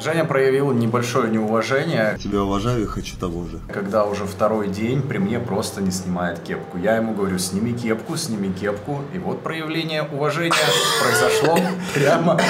Женя проявил небольшое неуважение, Тебя уважаю и хочу того же. когда уже второй день при мне просто не снимает кепку. Я ему говорю, сними кепку, сними кепку. И вот проявление уважения произошло прямо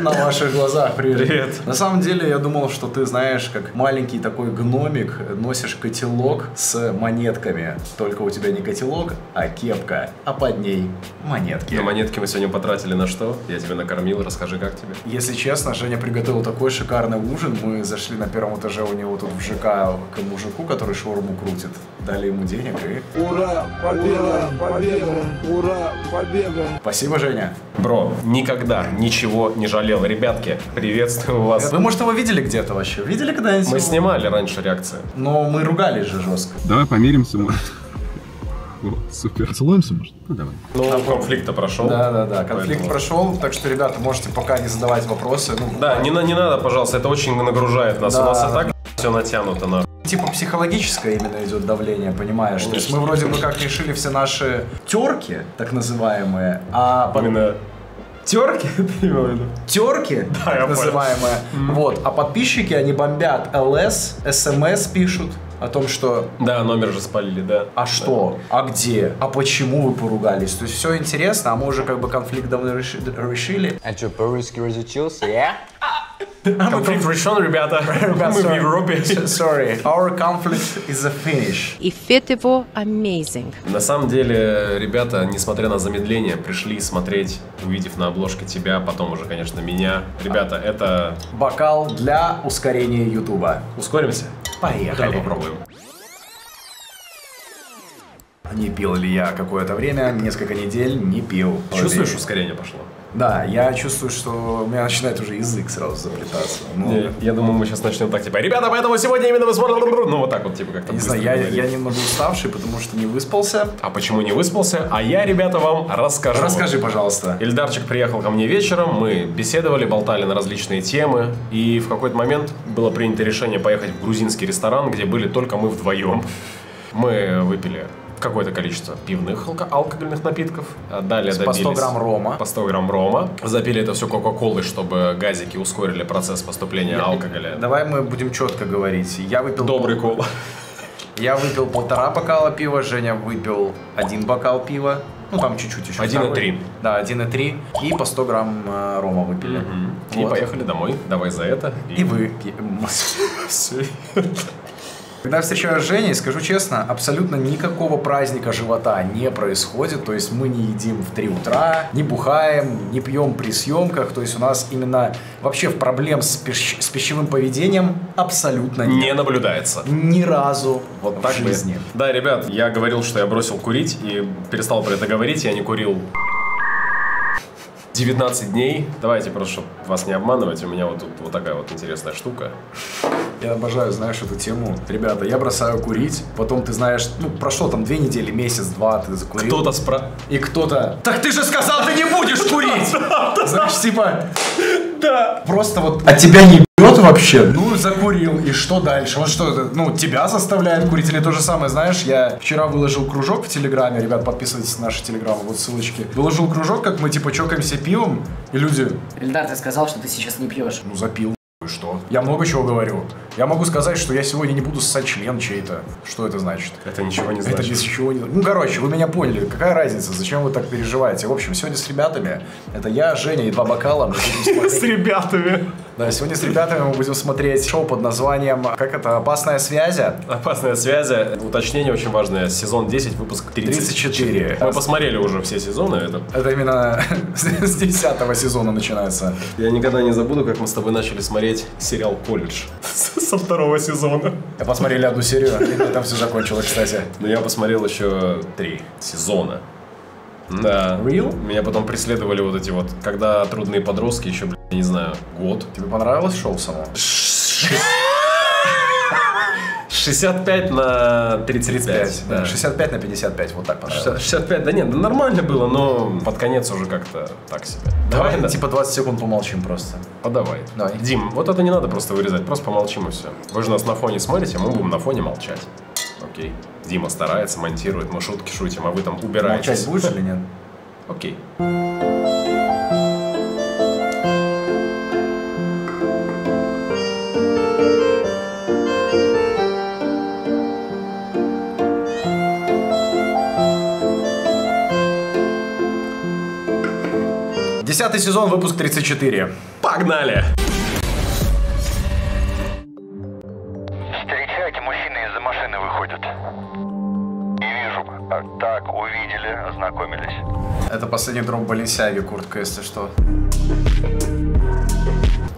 на ваших глазах. Привет. На самом деле, я думал, что ты знаешь, как маленький такой гномик, носишь котелок с монетками. Только у тебя не котелок, а кепка, а под ней монетки. На монетки мы сегодня потратили на что? Я тебя накормил, расскажи, как тебе. Если честно, Женя приготовил такой шикарный ужин. Мы зашли на первом этаже у него тут в ЖК к мужику, который шаурму крутит. Дали ему денег и... Ура! Победа! Победа! Ура! Победа! Спасибо, Женя. Бро, никогда ничего не жалел. Ребятки, приветствую вас. Вы, может, его видели где-то вообще? Видели когда-нибудь? Мы снимали раньше реакции. Но мы ругались же жестко. Давай помиримся, может. О, супер. Целуемся, может? Ну, давай. Ну, конфликт-то прошел. Да-да-да, конфликт Поэтому- прошел, так что, ребята, можете пока не задавать вопросы. Ну, Да, не, на- не надо, пожалуйста, это очень нагружает нас. Да. У нас и так все натянуто на. Типа психологическое именно идет давление, понимаешь? То есть мы Конечно. вроде бы как решили все наши терки, так называемые, а Именно терки, ты имел в виду? терки, Да, я так понял. называемые. Вот. А подписчики, они бомбят ЛС, СМС пишут о том, что Да, номер же спалили, да. а что, а где, а почему вы поругались. То есть все интересно, а мы уже как бы конфликт давно реши- решили. А что, по-русски разучился, я? Конфликт решен, ребята. Мы в Европе. Sorry, our conflict is a finish. И его amazing. На самом деле, ребята, несмотря на замедление, пришли смотреть, увидев на обложке тебя, потом уже, конечно, меня. Ребята, это... Бокал для ускорения Ютуба. Ускоримся? Давай Поехали. попробуем. Не пил ли я какое-то время, несколько недель не пил. Чувствуешь, ускорение пошло? Да, я чувствую, что у меня начинает уже язык сразу заплетаться. Ну, Я, я думаю, мы сейчас начнем так, типа, ребята, поэтому сегодня именно вы. Ну, вот так вот, типа, как-то не знаю, я, говорить. я немного уставший, потому что не выспался. А почему не выспался? А я, ребята, вам расскажу. Расскажи, пожалуйста. Ильдарчик приехал ко мне вечером, мы беседовали, болтали на различные темы, и в какой-то момент было принято решение поехать в грузинский ресторан, где были только мы вдвоем. Мы выпили какое-то количество пивных алко- алкогольных напитков, а далее По 100 добились... грамм рома. По 100 грамм рома. Запили это все кока-колой, чтобы газики ускорили процесс поступления алкоголя. Давай мы будем четко говорить. Я выпил... Добрый кол. Я выпил полтора бокала пива, Женя выпил один бокал пива. Ну, там чуть-чуть еще. Один и второй. три. Да, один и три. И по 100 грамм э, рома выпили. И Вот. поехали домой. Давай за это. И вы. Когда я встречаю Женю, скажу честно, абсолютно никакого праздника живота не происходит. То есть мы не едим в 3 утра, не бухаем, не пьем при съемках. То есть у нас именно вообще в проблем с, пищ- с пищевым поведением абсолютно нет. Не наблюдается. Ни разу Вот так в бы. жизни. Да, ребят, я говорил, что я бросил курить и перестал про это говорить. Я не курил 19 дней. Давайте просто, чтобы вас не обманывать, у меня вот тут вот такая вот интересная штука. Я обожаю, знаешь, эту тему. Ребята, я бросаю курить, потом ты знаешь, ну, прошло там две недели, месяц, два, ты закурил. Кто-то спра... И кто-то... Так ты же сказал, ты не будешь курить! Знаешь, типа... Да. Просто вот... А тебя не вообще? Ну, закурил, и что дальше? Вот что это, ну, тебя заставляет курить или то же самое, знаешь, я вчера выложил кружок в Телеграме, ребят, подписывайтесь на наши Телеграммы, вот ссылочки. Выложил кружок, как мы, типа, чокаемся пивом, и люди, Ильдар, ты сказал, что ты сейчас не пьешь. ну, запил. И что? Я много чего говорю. Я могу сказать, что я сегодня не буду ссать член чей-то. Что это значит? Это ничего не Это значит. без чего не... Ну, короче, вы меня поняли. Какая разница? Зачем вы так переживаете? В общем, сегодня с ребятами. Это я, Женя и два бокала. С ребятами. Да, сегодня с ребятами мы будем смотреть шоу под названием «Как это? Опасная связь». Опасная связь. Уточнение очень важное. Сезон 10, выпуск 34. 34. Мы посмотрели уже все сезоны. Это... Это именно с 10 сезона начинается. Я никогда не забуду, как мы с тобой начали смотреть сериал «Колледж» со второго сезона. Я посмотрели одну серию, и этом все закончилось, кстати. Но я посмотрел еще три сезона. Да. Real? Меня потом преследовали вот эти вот, когда трудные подростки, еще, я не знаю, год. Тебе понравилось шоу само? 65 на 35. 35, да. да. 65 на 55, вот так понравилось. 65, да нет, да нормально было, но под конец уже как-то так себе. Давай, да. типа 20 секунд помолчим просто. Подавай. Давай. Дим, вот это не надо просто вырезать, просто помолчим и все. Вы же нас на фоне смотрите, а мы будем на фоне молчать. Окей. Дима старается, монтирует, мы шутки шутим, а вы там убираетесь. часть будешь или нет? Окей. Десятый сезон, выпуск 34. Погнали! Последний дроп Баленсиаги, куртка, если что.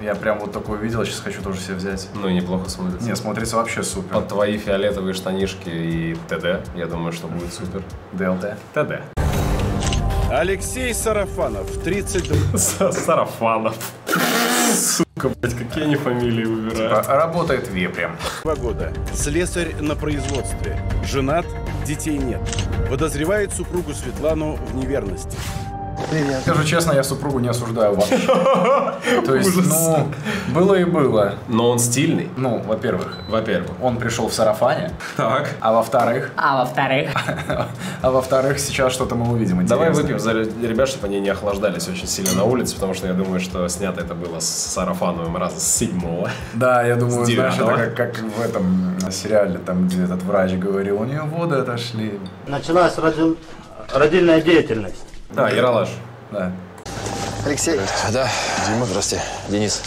Я прям вот такой увидел, сейчас хочу тоже себе взять. Ну и неплохо смотрится. Не, смотрится вообще супер. Под твои фиолетовые штанишки и ТД, я думаю, что будет супер. ДЛТ. ТД. Алексей Сарафанов, 32. Сарафанов. Сука, блядь, какие они фамилии выбирают. Р- Работает вепрем. Два года. Слесарь на производстве. Женат, детей нет. Подозревает супругу Светлану в неверности. Скажу честно, я супругу не осуждаю вообще. То есть, ну, было и было. Но он стильный, Ну, во-первых, во-первых. он пришел в сарафане, Так. а во-вторых, А во-вторых, а во-вторых, сейчас что-то мы увидим Давай выпьем за ребят, чтобы они не охлаждались очень сильно на улице, потому что я думаю, что снято это было с Сарафановым раза с седьмого. Да, я думаю, знаешь, это как, в этом сериале, там, где этот врач говорил, у нее воды отошли. Началась родил- родильная деятельность. Да, Яралаш. Да. Алексей, Да, Дима, здрасте. Денис.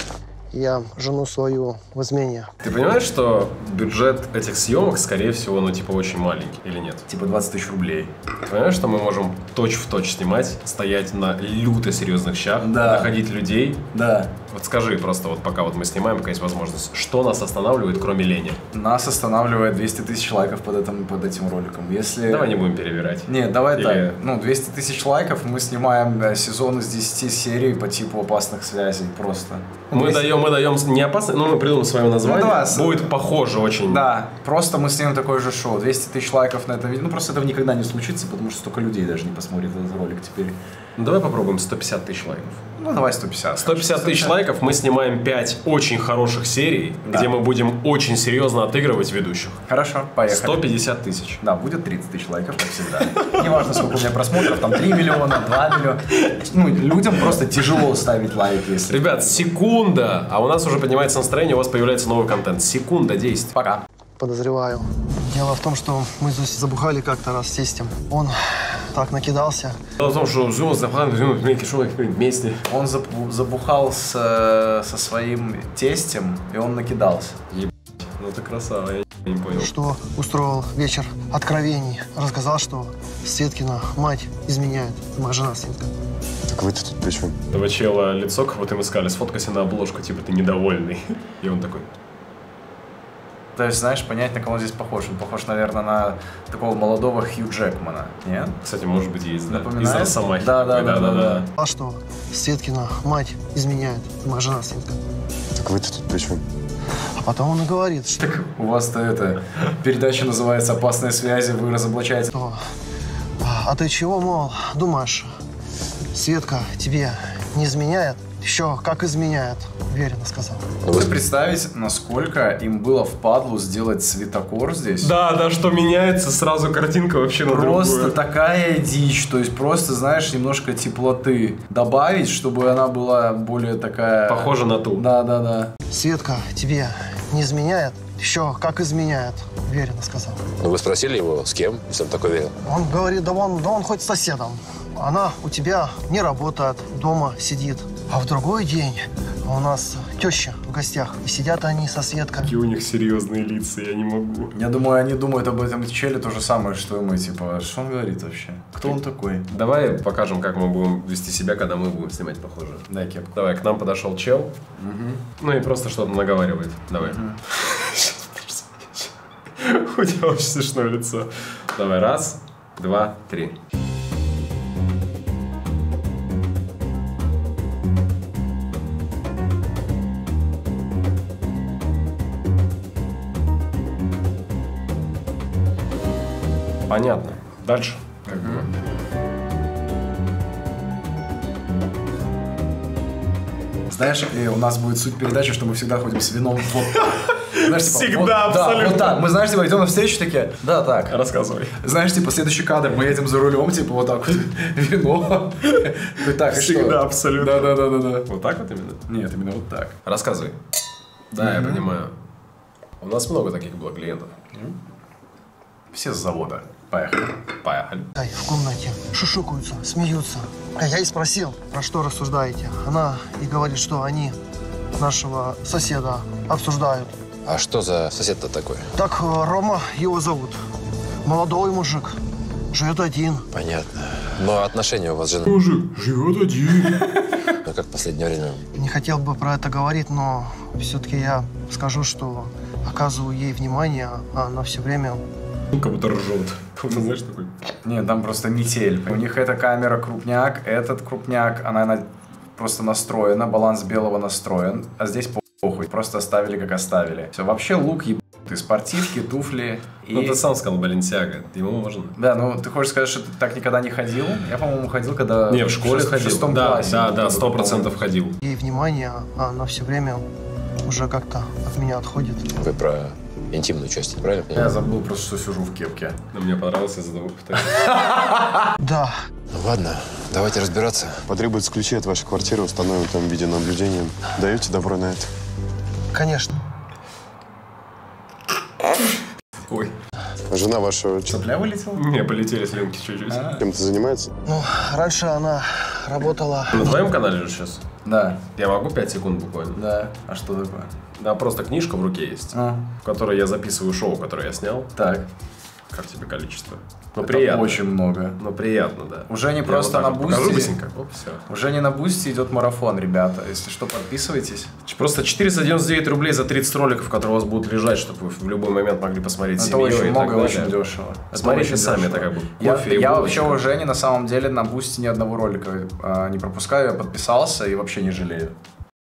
я жену свою в измене. Ты понимаешь, что бюджет этих съемок, скорее всего, ну, типа, очень маленький, или нет? Типа 20 тысяч рублей. Ты понимаешь, что мы можем точь-в-точь снимать, стоять на люто серьезных щах, Да. находить людей? Да. Вот скажи просто, вот пока вот мы снимаем, пока есть возможность, что нас останавливает, кроме лени? Нас останавливает 200 тысяч лайков под этим, под этим роликом. Если... Давай не будем перебирать. Нет, давай Или- так. Ну, 200 тысяч лайков, мы снимаем э, сезон из 10 серий по типу опасных связей просто. Ну, Мы 200 даем, мы даем не опасно, но мы придумаем свое название. Ну, да, Будет похоже очень. Да, просто мы снимем такое же шоу. 200 тысяч лайков на это видео. Ну, просто этого никогда не случится, потому что столько людей даже не посмотрит этот ролик теперь. Ну, давай попробуем 150 тысяч лайков. Ну, давай 150. 150 тысяч лайков, мы снимаем 5 очень хороших серий, Да. где мы будем очень серьезно отыгрывать ведущих. Хорошо, поехали. 150 тысяч. Да, будет 30 тысяч лайков, как всегда. Неважно, сколько у меня просмотров, там 3 миллиона, 2 миллиона. Ну, людям просто тяжело ставить лайки, если... Ребят, секунда, а у нас уже поднимается настроение, у вас появляется новый контент. Секунда действий. Пока. Подозреваю. Дело в том, что мы здесь забухали как-то раз с тестем. Он так накидался. Дело в том, что Зюма Захлан вместе. Он забу- забухал с, э, со своим тестем, и он накидался. Ну ты красава, я не понял. что устроил вечер откровений. Рассказал, что Светкина мать изменяет. Моя жена Светка. Так вы-то тут при чем? Этого чела лицо, как будто им искали, сфоткайся на обложку, типа ты недовольный. И он такой, То есть, знаешь, понять, на кого он здесь похож. Он похож, наверное, на такого молодого Хью Джекмана. Нет? кстати, может быть, есть, да? Напоминает? Из Росомахи. Да, да, да, да, да. А что Светкина мать изменяет. Моя жена Светка. Так вы-то тут при чем? А потом он и говорит, что У вас-то это передача называется «Опасные связи», вы разоблачаете. а ты чего, мол, думаешь, Светка тебе не изменяет? Еще как изменяет, уверенно сказал. Вы представить, насколько им было впадлу сделать светокор здесь? Да, да, что меняется, сразу картинка вообще на Просто другую. такая дичь, то есть просто, знаешь, немножко теплоты добавить, чтобы она была более такая... Похожа на ту. Да, да, да. Светка тебе не изменяет? Еще как изменяет, уверенно сказал. Ну вы спросили его, с кем, если он такой верил? Он говорит, да он, да он хоть с соседом. Она у тебя не работает, дома сидит. А в другой день у нас теща в гостях. И сидят они со Светкой. Какие у них серьезные лица, я не могу. Я думаю, они думают об этом челе то же самое, что и мы. Типа, что он говорит вообще? Кто он такой? Давай покажем, как мы будем вести себя, когда мы будем снимать похоже. Дай кепку. Давай, к нам подошел чел. Ну и просто что-то наговаривает. Давай. У тебя очень смешное лицо. Давай, раз, два, три. Понятно. Дальше. Как бы. Знаешь, и у нас будет суть передачи, что мы всегда ходим с вином вот Знаешь, типа, Всегда, вот- Да, абсолютно. вот так. Мы, знаешь, типа, идем на встречу такие, да, так. Рассказывай. Знаешь, типа, следующий кадр, мы едем за рулем, типа, вот так вот, вино. Так? Всегда, абсолютно. Да, да, да, да, да. Вот так вот именно? Нет, именно вот так. Рассказывай. Да, я понимаю. У нас много таких было клиентов. Все с завода. Поехали. Поехали. Ай, в комнате шушукаются, смеются. А я и спросил, про что рассуждаете. Она и говорит, что они нашего соседа обсуждают. А что за сосед-то такой? Так, э, Рома его зовут. Молодой мужик. Живет один. Понятно. Но отношения у вас с женой... Мужик живет один. Ну, как в последнее время? Не хотел бы про это говорить, но все-таки я скажу, что оказываю ей внимание, а она все время Ну, как будто ржет. Будто, знаешь, такой... Нет, там просто метель. У них эта камера крупняк, этот крупняк, она на- просто настроена, баланс белого настроен, а здесь похуй, просто оставили как оставили. Все, вообще лук ебанутый, спортивки, туфли и... Ну, ты сам сказал Баленсиага. Ему можно. Да, ну ты хочешь сказать, что ты так никогда не ходил? Я, по-моему, ходил, когда... Не, в школе шест- ходил. шестом Да, классе. да, да, сто процентов ходил. ей внимание, а она все время уже как-то от меня отходит. Вы про интимную часть, правильно? Я забыл просто, что сижу в кепке. Но мне понравился, я задавал Да, Ну, ладно, давайте разбираться. Потребуется ключи от вашей квартиры, установим там видеонаблюдение. Даете добро на это? конечно. Ой. Жена ваша Цепля вылетела? Не, полетели слюнки чуть-чуть. чем-то занимается? Ну, раньше она работала... На твоем канале же сейчас? Да, Я могу 5 секунд буквально? да. А что такое? Да, просто книжка в руке есть, А, в которой я записываю шоу, которое я снял. так. Как тебе количество? Ну, Это приятно. очень много. Ну, приятно, да. Уже не Я просто вот на вот Покажу быстренько. Оп, все. Уже не на бусте идет марафон, ребята. Если что, подписывайтесь. Просто 499 рублей за 30 роликов, которые у вас будут лежать, чтобы вы в любой момент могли посмотреть Это семьей очень и много так далее. очень дешево. Смотрите очень сами, дешево. это как бы Я, я вообще уже не на самом деле на бусте ни одного ролика а, не пропускаю. Я подписался и вообще не жалею.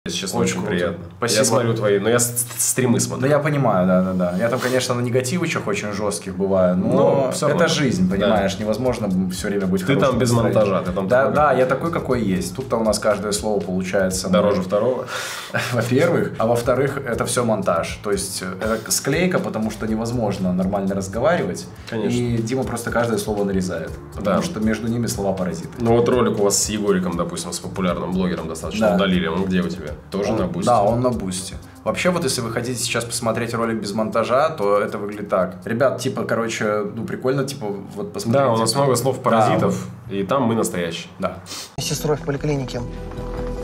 Честно, Очень очень, приятно. Спасибо. Я смотрю твои, но я с- с- стримы Да смотрю. я понимаю, да, да, да. Я там, конечно, на негативычах очень жестких бываю, но Но всё это равно. жизнь, Да. понимаешь, невозможно все время быть Ты там без настроением. монтажа, ты там Да, такой- да, я такой, какой есть. Тут-то у нас каждое слово получается. ну, Дороже второго. Во-первых, а во-вторых, это все монтаж. То есть э, это склейка, потому что невозможно нормально разговаривать. Конечно. И Дима просто каждое слово нарезает. Потому Да. что между ними слова паразиты. Ну вот ролик у вас с Егориком, допустим, с популярным блогером достаточно Да. удалили. Он где у тебя? Тоже на бусте? Да, он на бусте. Вообще, вот если вы хотите сейчас посмотреть ролик без монтажа, то это выглядит так. Ребят, типа, короче, ну прикольно, типа, вот посмотрите. Да, у нас много слов Да, паразитов, и там мы настоящие. Да. с сестрой в поликлинике.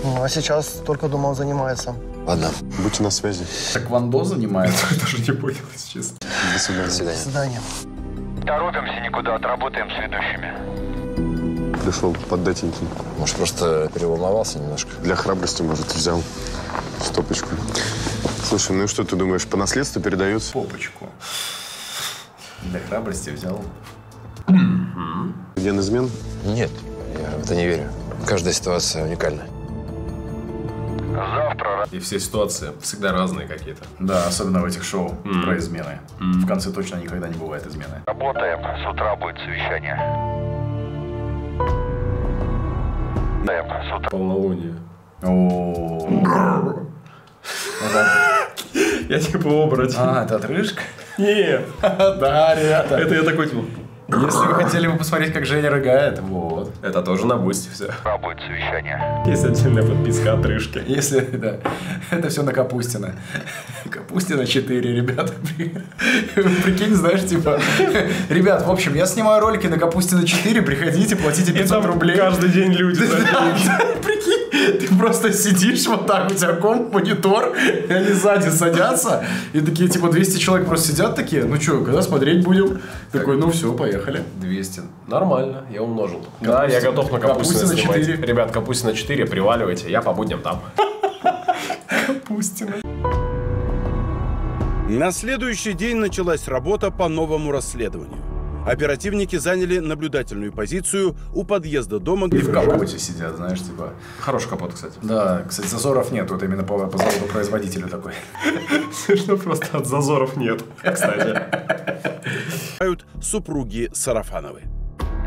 Ну, а сейчас только дома занимается. Ладно, Будьте на связи. Так Вандо занимается. Даже не понял, если честно. До свидания. до свидания. Торопимся никуда, отработаем с ведущими. Пришел поддатенький. Может, просто переволновался немножко? Для храбрости, может, взял стопочку. Слушай, ну и что ты думаешь, по наследству передается? Попочку. Для храбрости взял. Ген измен? Нет, я в это не верю. Каждая ситуация уникальна. Завтра И все ситуации всегда разные какие-то. Да, особенно в этих шоу Мгм. про измены. Мгм. В конце точно никогда не бывает измены. работаем, с утра будет совещание. С утра. Полнолуние. Я типа оборотень. А, это отрыжка? Нет, Да, ребята. это я такой типа... Если вы хотели бы посмотреть, как Женя рыгает, вот. Это тоже на бусте все. Будет совещание. Есть отдельная подписка отрыжки. Если, да, это все на Капустина. Капустина 4, ребята. Прикинь, знаешь, типа, ребят, в общем, я снимаю ролики на Капустина 4, приходите, платите 500 рублей. каждый день люди. Прикинь, ты просто сидишь вот так, у тебя комп, монитор, и они сзади садятся, и такие, типа, 200 человек просто сидят такие, ну что, когда смотреть будем? Такой, ну все, поехали. 200. Нормально, я умножил. Да, я готов на Капустина Капустина снимать. 4. Ребят, Капустина 4, приваливайте, я по будням там. Капустина. На следующий день началась работа по новому расследованию. Оперативники заняли наблюдательную позицию у подъезда дома, И в капоте сидят, знаешь, типа. Хороший капот, кстати. Да, кстати, зазоров нет, вот именно по, по заводу-производителю такой. Смешно просто от зазоров нет, кстати. супруги Сарафановы.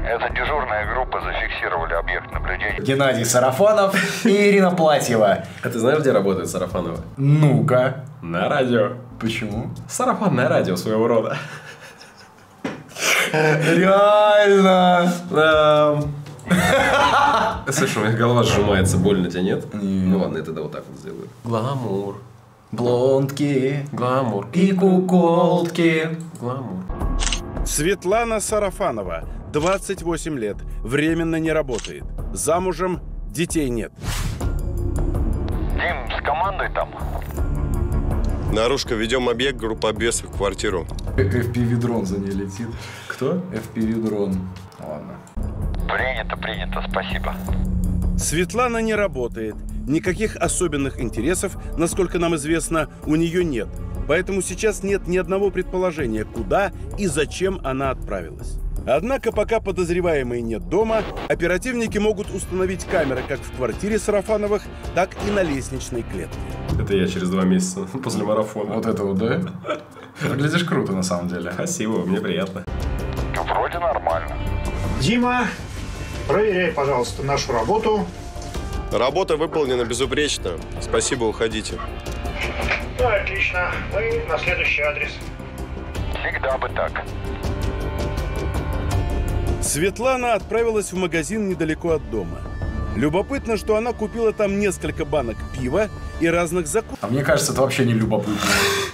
Это дежурная группа, зафиксировали объект наблюдения. Геннадий Сарафанов и Ирина Платьева. А ты знаешь, где работает Сарафанова? Ну-ка. На радио. Почему? Сарафанное радио своего рода. Реально. Да. Слушай, у меня голова сжимается, больно тебя нет? Ну ладно, я тогда вот так вот сделаю. Гламур, Блондки гламур, и куколки. гламур. Светлана Сарафанова, 28 лет, временно не работает. Замужем, детей нет. Дим, с командой там? Наружка, ведем объект, группа обвеса в квартиру. FPV-дрон за ней летит. Кто? FPV-дрон. Ладно. Принято, принято, спасибо. Светлана не работает. Никаких особенных интересов, насколько нам известно, у нее нет. Поэтому сейчас нет ни одного предположения, куда и зачем она отправилась. Однако, пока подозреваемой нет дома, оперативники могут установить камеры как в квартире Сарафановых, так и на лестничной клетке. Это я через два месяца после марафона. Вот это вот, да? Выглядишь круто, на самом деле. Спасибо, мне приятно. Вроде нормально. Дима, проверяй, пожалуйста, нашу работу. Работа выполнена безупречно. Спасибо, уходите. Да, отлично. Мы на следующий адрес. Всегда бы так. Светлана отправилась в магазин недалеко от дома. Любопытно, что она купила там несколько банок пива и разных закусок А мне кажется, это вообще не любопытно.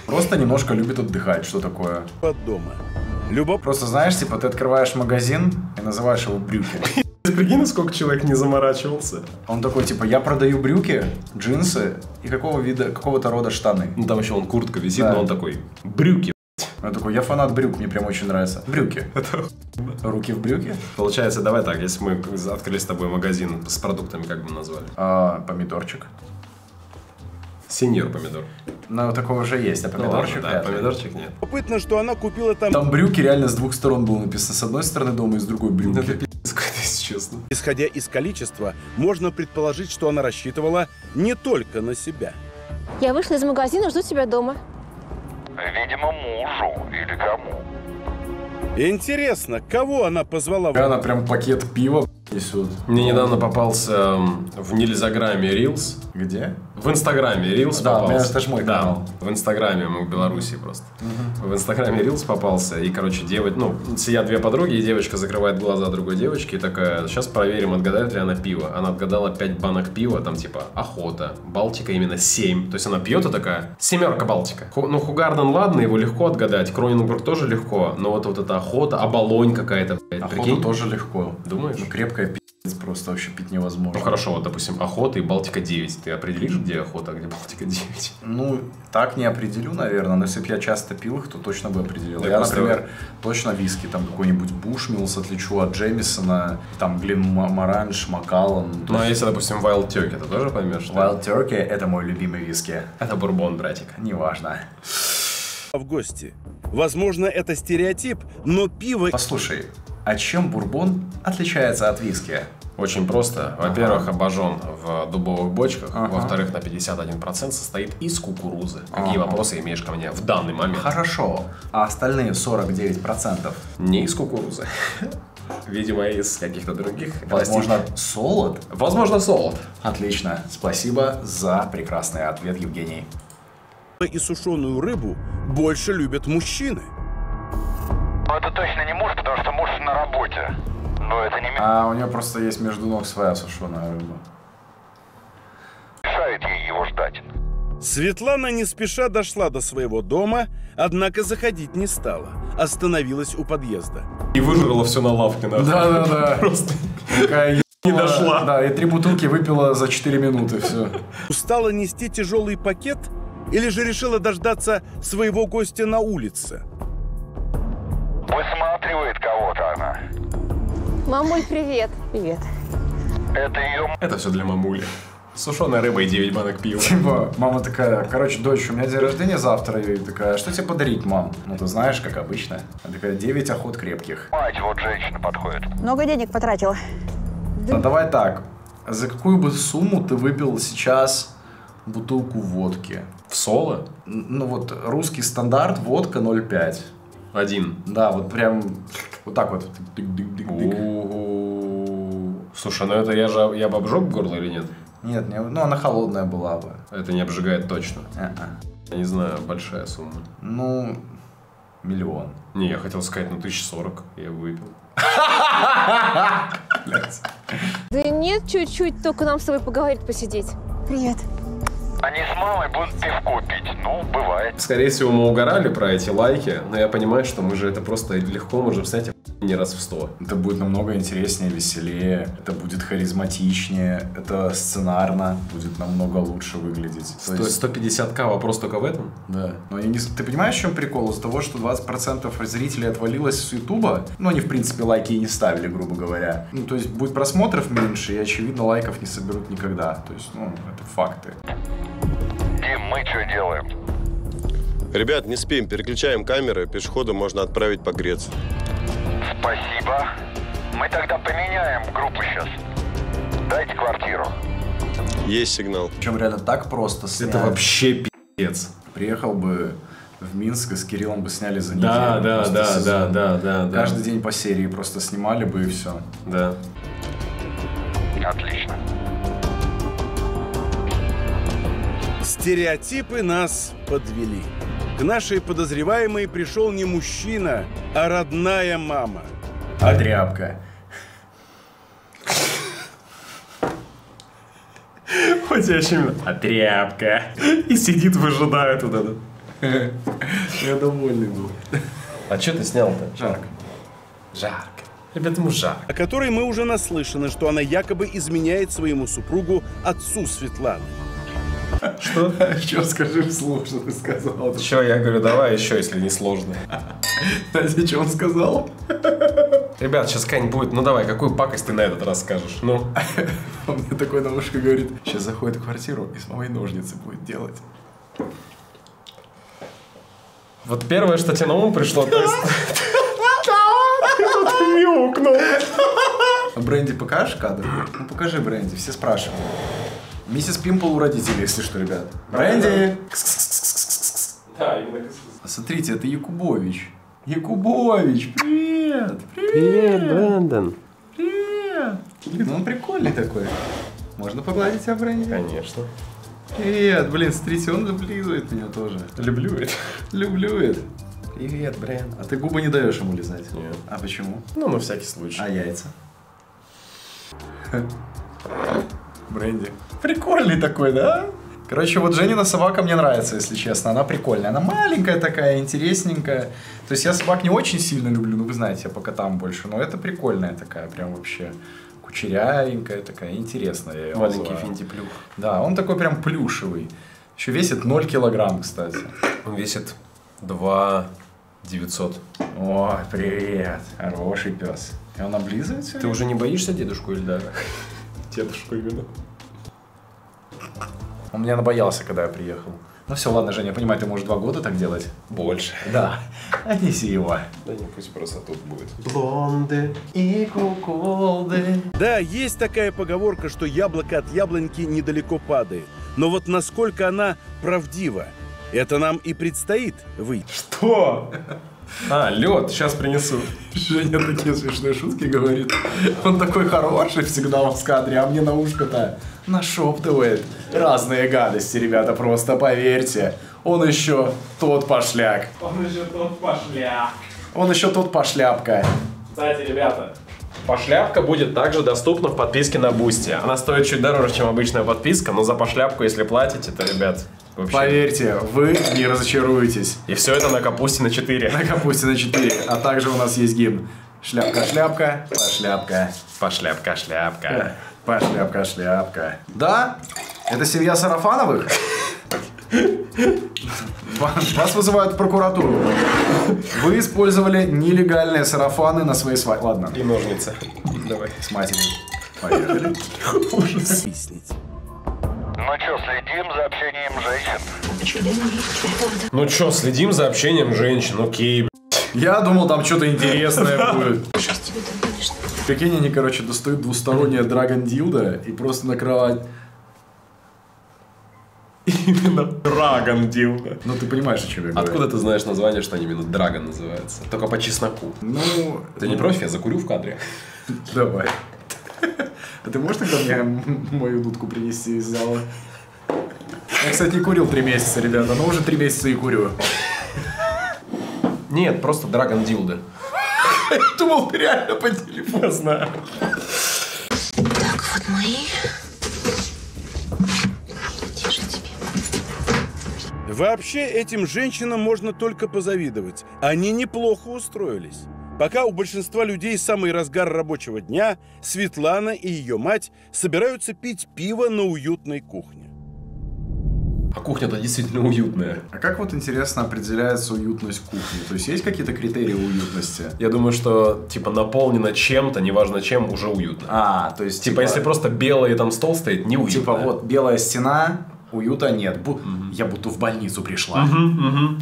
Просто немножко любит отдыхать, что такое. от дома. Любопытно. Просто знаешь, типа, ты открываешь магазин и называешь его брюки. Прикинь, сколько человек не заморачивался. Он такой, типа, я продаю брюки, джинсы и какого вида, какого-то рода штаны. Ну там еще он куртка висит, Да. но он такой, брюки. Он такой, я фанат брюк, мне прям очень нравится. Брюки. Руки в брюки. Получается, давай так, если мы открыли с тобой магазин с продуктами, как бы назвали? А, помидорчик. Сеньор помидор. Ну, такого же есть, а Ну помидорчик ладно, да, помидорчик нет. Любопытно, что она купила там, Там брюки реально с двух сторон было написано. С одной стороны дома и с другой брюки. Это пиздец какой-то, если честно. исходя из количества, можно предположить, что она рассчитывала не только на себя. Я вышла из магазина, жду тебя дома. Видимо, мужу или кому. Интересно, кого она позвала? Она прям пакет пива несет. Мне недавно попался м, в Нельзаграме Рилс. Где? В Инстаграме Рилс Да, попался. это ж мой Да, канал. в Инстаграме, мы в Беларуси просто. В Инстаграме Рилс попался, и, короче, девочка, ну, сидят две подруги, и девочка закрывает глаза другой девочки, и такая, сейчас проверим, отгадает ли она пиво. Она отгадала 5 банок пива, там, типа, охота, Балтика именно 7. То есть она пьет и такая, семерка Балтика. Ху- ну, Хугарден, ладно, его легко отгадать, Кроненбург тоже легко, но вот, вот эта охота, оболонь какая-то, Охоту прикинь? тоже легко. Думаешь? Ну, крепкая пиздец, просто вообще пить невозможно. Ну хорошо, вот, допустим, охота и Балтика 9. Ты определишь, где охота, а где Балтика 9? Ну, так не определю, наверное, но если бы я часто пил их, то точно бы определил. Да, я, просто- например, точно виски, там какой-нибудь Бушмилс отличу от Джемисона, там Глен Маранж, Макаллан. Ну, а если, допустим, Wild Turkey, ты тоже поймешь, Wild Turkey – это мой любимый виски. это бурбон, братик. Неважно. в гости. Возможно, это стереотип, но пиво... Послушай, а чем бурбон отличается от виски? Очень просто. Во-первых, обожжен в дубовых бочках. Ага. Во-вторых, на 51% состоит из кукурузы. Какие Ага. вопросы имеешь ко мне в данный момент? Хорошо, а остальные 49%? Не из кукурузы. Видимо, из каких-то других Возможно, растений. солод? Возможно, солод. Отлично. Спасибо за прекрасный ответ, Евгений. и сушеную рыбу больше любят мужчины. Но это точно не муж, потому что муж на работе. Но это не А у нее просто есть между ног своя сушеная рыба. мешает ей его ждать. Светлана не спеша дошла до своего дома, однако заходить не стала. Остановилась у подъезда. И выжрала все на лавке, нахуй. Да-да-да. Просто Такая не дошла. Да, и три бутылки выпила за 4 минуты, все. Устала нести тяжелый пакет или же решила дождаться своего гостя на улице? Высматривает кого-то она. Мамуль, привет. Привет. Это ее Это все для мамули. Сушеная рыба и 9 банок пива. Типа, мама такая, короче, дочь, у меня день рождения завтра, и такая, «А что тебе подарить, мам? Ну, ты знаешь, как обычно. Она такая, 9 охот крепких. мать, вот женщина подходит. Много денег потратила. Ну, давай так, за какую бы сумму ты выпил сейчас бутылку водки? В соло? Ну, вот, русский стандарт, водка 0,5. Один. Да, вот прям вот так вот. Слушай, ну это я же я бы обжег горло или нет? Нет, не, ну она холодная была бы. Это не обжигает точно. А-а. Я не знаю, большая сумма. Ну, миллион. Не, я хотел сказать, ну, 1040 я выпил. Да нет, чуть-чуть, только нам с тобой поговорить, посидеть. Привет. Они с мамой будут пивко пить. Ну, бывает. Скорее всего, мы угорали про эти лайки, но я понимаю, что мы же это просто легко можем снять не раз в сто. Это будет намного интереснее, веселее, это будет харизматичнее, это сценарно будет намного лучше выглядеть. То есть- 150к вопрос только в этом? Да. Но я не... Ты понимаешь, в чем прикол? Из-за того, что 20% зрителей отвалилось с Ютуба, ну, они, в принципе, лайки и не ставили, грубо говоря. Ну, то есть, будет просмотров меньше, и, очевидно, лайков не соберут никогда. То есть, ну, это факты. Мы что делаем? Ребят, не спим, переключаем камеры, пешехода можно отправить погреться. Спасибо. Мы тогда поменяем группу сейчас. Дайте квартиру. Есть сигнал. Причем реально так просто снять. Это вообще пиздец. Приехал бы в Минск и с Кириллом бы сняли за неделю. Да, да, да, сезон. да, да, да, да. Каждый день по серии просто снимали бы и все. Да. Отлично. Стереотипы нас подвели. К нашей подозреваемой пришел не мужчина, а родная мама. А тряпка. Ходячими. А тряпка. И сидит, выжидает вот это. Я довольный был. А что ты снял-то? Жарко. Жарко. Ребята, ему жарко. о которой мы уже наслышаны, что она якобы изменяет своему супругу, отцу Светланы. Что? Что скажи вслух, что ты сказал? Че, я говорю, давай еще, если не сложно. Знаете, что он сказал? Ребят, сейчас какая-нибудь будет, ну давай, какую пакость ты на этот раз скажешь? Ну, Он мне такой на ушко говорит, сейчас заходит в квартиру и с мамой ножницы будет делать. вот первое, что тебе на ум пришло, то есть... Ты мяукнул. А Бренди покажешь кадр? Ну покажи Бренди, все спрашивают. Миссис Пимпл у родителей, если что, ребят. Бренди! Да, именно А смотрите, это Якубович. Якубович, привет! Привет! Привет, Брэндон. Привет! Блин, он прикольный такой. Можно погладить тебя, Бренди? Конечно. Привет, блин, смотрите, он облизывает меня тоже. Люблю это. Люблюет. Привет, Брэнд. А ты губы не даешь ему лизать? Нет. А почему? Ну, на всякий случай. А яйца? Бренди. Прикольный такой, да? Короче, вот Женина собака мне нравится, если честно. Она прикольная. Она маленькая такая, интересненькая. То есть я собак не очень сильно люблю, ну вы знаете, я по котам больше. Но это прикольная такая, прям вообще кучерявенькая такая, интересная. Маленький финтиплюх. Да, он такой прям плюшевый. Еще весит 0 килограмм, кстати. Он весит 2 900. О, привет. Хороший пес. И он облизывается? Ты уже не боишься дедушку Ильдара? Дедушку именно. Он меня набоялся, когда я приехал. Ну все, ладно, Женя, я понимаю, ты можешь два года так делать. Больше. Да. Отнеси его. Да не, пусть просто тут будет. Блонды и куколды. Да, есть такая поговорка, что яблоко от яблоньки недалеко падает. Но вот насколько она правдива, это нам и предстоит выйти. Что? А, лед, сейчас принесу. Женя такие смешные шутки говорит. Он такой хороший всегда в кадре, а мне на ушко-то нашептывает разные гадости, ребята, просто поверьте. Он еще тот пошляк. Он еще тот пошляк. Он еще тот пошляпка. Кстати, ребята, Пошляпка будет также доступна в подписке на Бусти. Она стоит чуть дороже, чем обычная подписка, но за пошляпку, если платите, то, ребят, вообще... Поверьте, вы не разочаруетесь. И все это на капусте на 4. На капусте на 4. А также у нас есть гимн. Шляпка-шляпка, пошляпка. Пошляпка-шляпка. Пошляпка-шляпка. Да, это семья Сарафановых. Вас вызывают в прокуратуру. Вы использовали нелегальные сарафаны на своей свадьбе. Ладно. И ножницы. Давай. С матерью. Поехали. Ужас. Ну что, следим за общением женщин? Ну чё, следим за общением женщин, окей, блядь. Я думал, там что-то интересное будет. Прикинь, они, короче, достают двустороннее Драгон Дилда и просто на кровать. Именно Драгон Дилда. Ну, ты понимаешь, о чем я говорю. Откуда ты знаешь название, что они именно Драгон называются? Только по чесноку. Ну... Ты не профи, я закурю в кадре. Давай. А ты можешь тогда мне мою дудку принести из зала? Я, кстати, не курил три месяца, ребята, но уже три месяца и курю. Нет, просто Драгон Дилда. Думал, ты реально по телефону. знаю. Так, вот мои. Тебе? Вообще этим женщинам можно только позавидовать. Они неплохо устроились. Пока у большинства людей самый разгар рабочего дня, Светлана и ее мать собираются пить пиво на уютной кухне. А кухня-то действительно уютная. А как вот интересно определяется уютность кухни? То есть есть какие-то критерии уютности? Я думаю, что типа наполнено чем-то, неважно чем, уже уютно. А, то есть Типа, если просто белый там стол стоит, не уютно. Типа вот белая стена, уюта нет. Бу- Я будто в больницу пришла.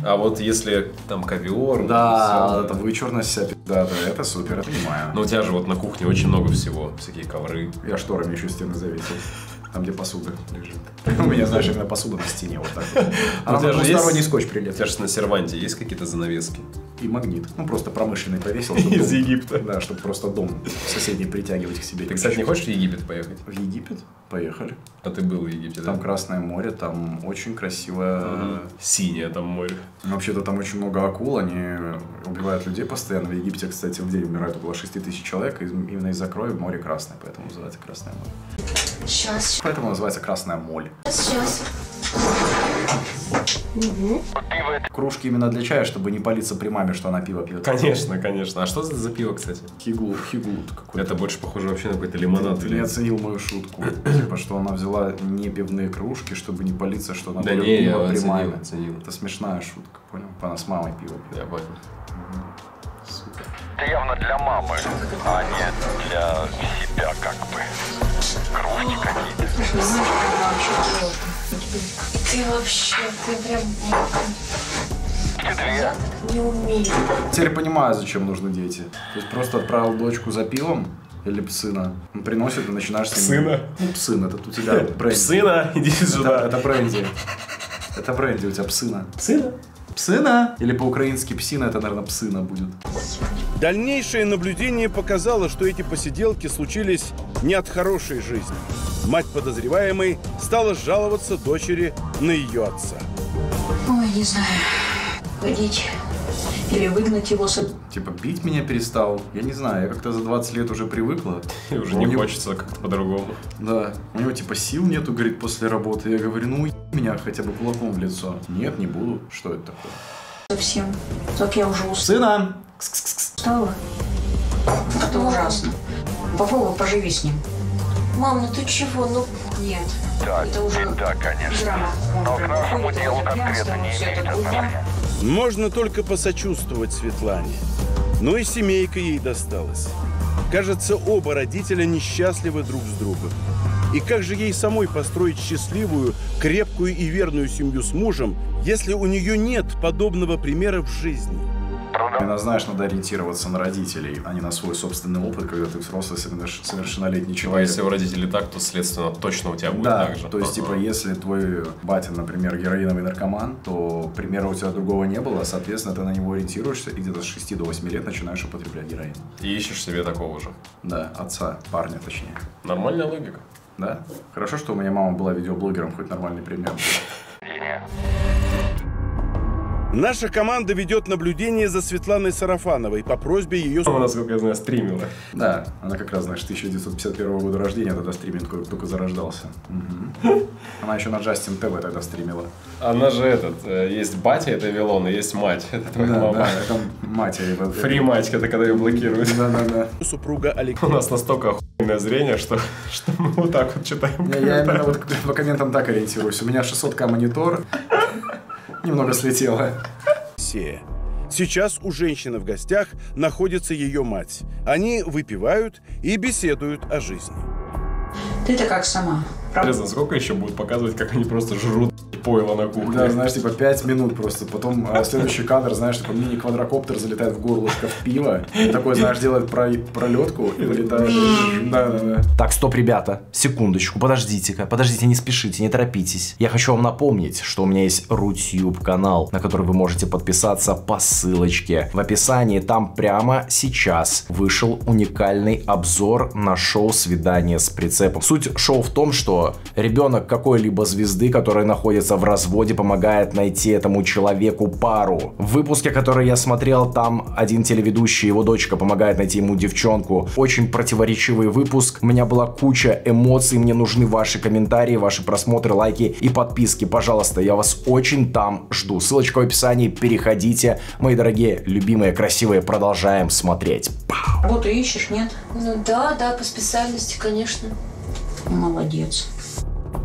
А вот если там ковер, Да, всё, это вычурность вся пи***да, да, это супер, понимаю. Но у тебя же вот на кухне очень много всего. Всякие ковры. Я шторами еще стены завесил. Там, где посуда лежит. У меня, знаешь, именно посуда на стене вот так вот. А у тебя же двусторонний есть- скотч У прилет. тебя же на серванте есть какие-то занавески? И магнит. Ну, просто промышленный повесил. Из дом- Египта. Да, чтобы просто дом соседний притягивать к себе. Ты, кстати, не хочешь в Египет поехать? В Египет? Поехали. А ты был в Египте, да? Там Красное море, там очень красиво. Мгм. Синее там море. Вообще-то там очень много акул, они убивают людей постоянно. В Египте, кстати, в день умирает около 6 тысяч человек, именно из-за крови море красное, поэтому называется Красное море. Сейчас. Поэтому называется Красная моль. Сейчас. Угу. Кружки именно для чая, чтобы не палиться при маме, что она пиво пьет. Конечно, конечно. А что за за пиво, кстати? Хигул, хигут какой-то. Это больше похоже вообще на какой-то лимонад. Ты или- не оценил мою шутку. Типа, что она взяла не пивные кружки, чтобы не палиться, что она Да пьет не, я пиво при оценил, маме. оценил. Это смешная шутка, понял? Она с мамой пиво пьет. Я понял. Это явно для мамы, а не для себя как бы. Кружки какие-то. Ты вообще, ты прям... Я так не умею. Теперь понимаю, зачем нужны дети. То есть просто отправил дочку за пивом или сына. Он приносит и начинаешь с ним... Псына? Ну, псына, это у тебя бренди. Псына, иди Это, сюда. это бренди. Это бренди у тебя псына. Псына? Псына? Или по-украински псина, это, наверное, псына будет. Дальнейшее наблюдение показало, что эти посиделки случились не от хорошей жизни. Мать подозреваемой стала жаловаться дочери на ее отца. Ой, не знаю. Ходить или выгнать его с... Типа, бить меня перестал. Я не знаю, я как-то за 20 лет уже привыкла. И уже не хочется как-то по-другому. Да. У него типа сил нету, говорит, после работы. Я говорю, ну меня хотя бы кулаком в лицо. Нет, не буду. Что это такое? совсем. Так я уже устала. Сына! Устала. Это ужасно. Попробуй поживи с ним. Мам, ну ты чего? Ну, Нет. Да, Это уже да, конечно. драма. Но к нашему делу конкретно не имеет отношения. Можно только посочувствовать Светлане. Но и семейка ей досталась. Кажется, оба родителя несчастливы друг с другом. И как же ей самой построить счастливую, крепкую и верную семью с мужем, если у нее нет подобного примера в жизни? Именно, знаешь, надо ориентироваться на родителей, а не на свой собственный опыт, когда ты взрослый соверш- совершеннолетний Типа, человек. если у родителей так, то, следственно, точно у тебя будет Да, так же. то есть, типа, если твой батя, например, героиновый наркоман, то примера у тебя другого не было, соответственно, ты на него ориентируешься и где-то с 6 до 8 лет начинаешь употреблять героин. И ищешь себе такого же. Да, отца, парня точнее. Нормальная логика. Да? Хорошо, что у меня мама была видеоблогером, хоть нормальный пример. Наша команда ведет наблюдение за Светланой Сарафановой по просьбе ее... Она, насколько я знаю, стримила. Да, она как раз, знаешь, 1951 года рождения, тогда стриминг только, зарождался. Она еще на Джастин ТВ тогда стримила. Она же этот, э, есть батя, это Вилон, и есть мать. Это твоя Да, мама. да, это мать. я его- Фри мать, это когда ее блокируют. Да, да, да. Супруга У Алексея. нас настолько охуенное зрение, что, что мы вот так вот читаем. Я, я именно вот по комментам так ориентируюсь. У меня 600к монитор, немного слетело. Сейчас у женщины в гостях находится ее мать. Они выпивают и беседуют о жизни. Ты-то как сама? Интересно, сколько еще будут показывать, как они просто жрут пойло на кухне? Да, знаешь, типа 5 минут просто. Потом а, следующий кадр, знаешь, такой мини-квадрокоптер залетает в горлышко в пиво. И такой, знаешь, делает про- пролетку и вылетает. Да, да, да. Так, стоп, ребята, секундочку, подождите-ка, подождите, не спешите, не торопитесь. Я хочу вам напомнить, что у меня есть Рутюб канал, на который вы можете подписаться по ссылочке в описании. Там прямо сейчас вышел уникальный обзор на шоу «Свидание с прицепом». Суть шоу в том, что ребенок какой-либо звезды, которая находится в разводе, помогает найти этому человеку пару. В выпуске, который я смотрел, там один телеведущий, его дочка помогает найти ему девчонку. Очень противоречивый выпуск. У меня была куча эмоций, мне нужны ваши комментарии, ваши просмотры, лайки и подписки. Пожалуйста, я вас очень там жду. Ссылочка в описании, переходите. Мои дорогие, любимые, красивые, продолжаем смотреть. Работу ищешь, нет? Ну да, да, по специальности, конечно. Молодец.